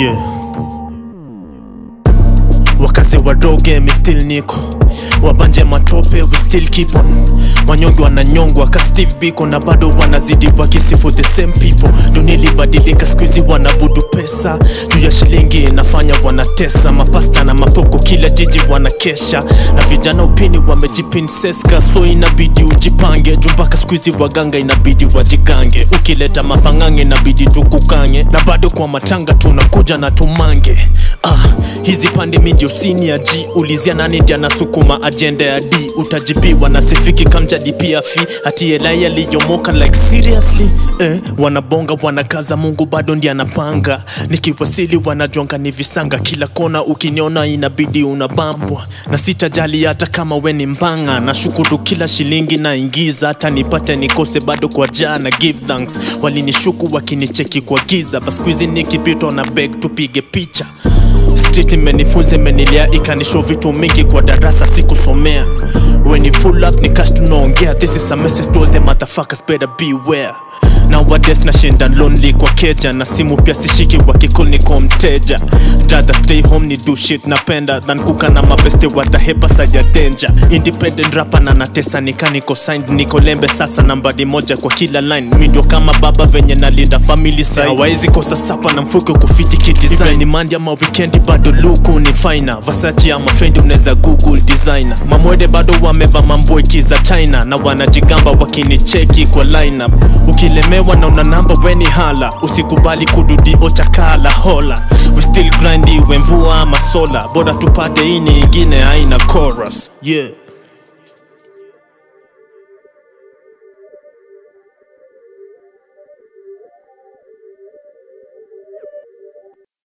Yeah. Wakazi wadoge mi still niko. Wabanje matope we still keep on. Wanyonge wananyongwa ka steve biko na bado wanazidi wakisifu the same people. Dunia ilibadilika skuizi wanabudu pesa. Juu ya shilingi inafanya wanatesa. Mapasta na mapoko kila jiji wanakesha. Na vijana upini wamejipinseska so inabidi ujipange. Juu mpaka skuizi waganga inabidi wajigange. Ukileta mapang'ange inabidi tukukange. Na bado kwa matanga tunakuja na tumange. Ah, hizi pande mi ndio sini g ulizia nani ndi anasukuma ajenda ya d? Utajibiwa na sifiki kamjadi pia fi hati elai aliyomoka like seriously? Eh, wanabonga wanakaza mungu bado ndi anapanga. Nikiwasili wanajonga ni visanga. Kila kona ukiniona inabidi unabambwa. Na sitajali hata kama we ni mbanga. Na shukuru kila shilingi naingiza. Hata nipate nikose bado kwa jana give thanks. Walinishuku wakinicheki kwa giza. Baskuizi nikipitwa na beg tupige picha street imenifunza imenilia ikanishow vitu mingi kwa darasa sikusomea. When you pull up ni cash tunaongea this is a message to all the motherfuckers better beware nowadays nashinda lonely kwa keja na simu pia sishiki wakikul niko mteja. Rather stay home ni do shit napenda than kuka na mabeste watahepa saja danger. Independent rapper na natesa nika niko signed niko lembe sasa nambari moja kwa kila line. Mi ndio kama baba venye nalinda family side. Hawaizi kosa sapa na mfuko kufiti kidesign ni mandi ama weekend bado luku ni fina vasachi ama fendi unaweza google designer. Mamwede bado wameva mamboiki za china na wanajigamba wakinicheki kwa lineup ukilemewa na una namba weni hala. Usikubali kududi ochakala hola. We still grindi wemvua ama sola bora tupate ini ingine aina chorus. Yeah